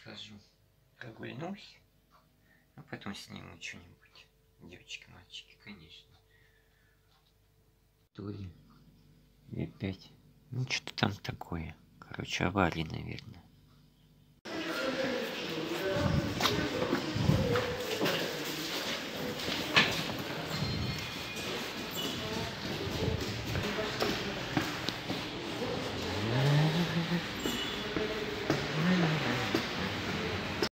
схожу, прогульнусь, а потом сниму что-нибудь. Девочки, мальчики, конечно. Тури. И опять. Ну, что там такое? Короче, аварии наверное.